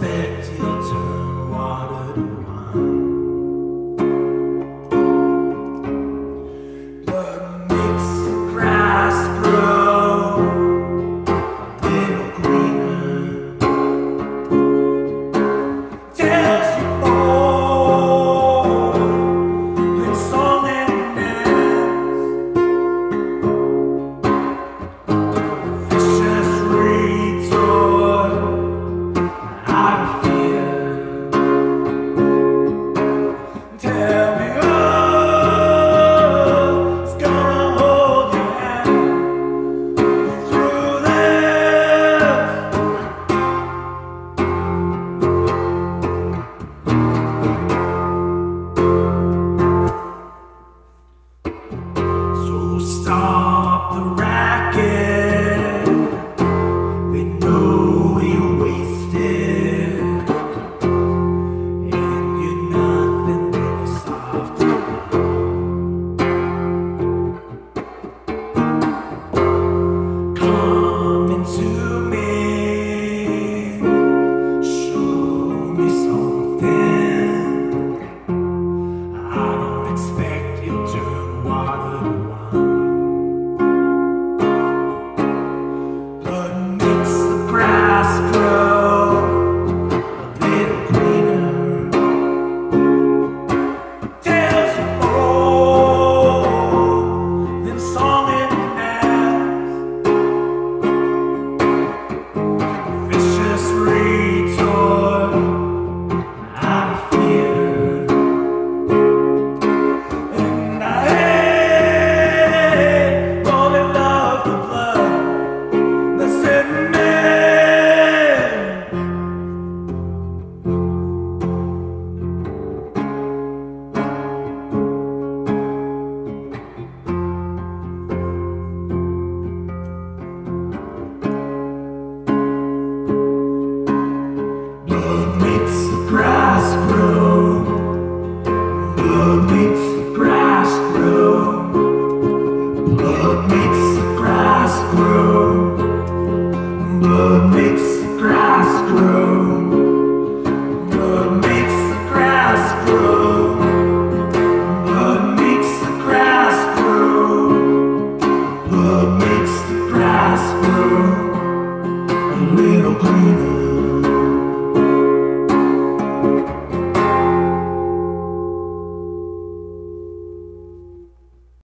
despair. Blood makes the grass grow.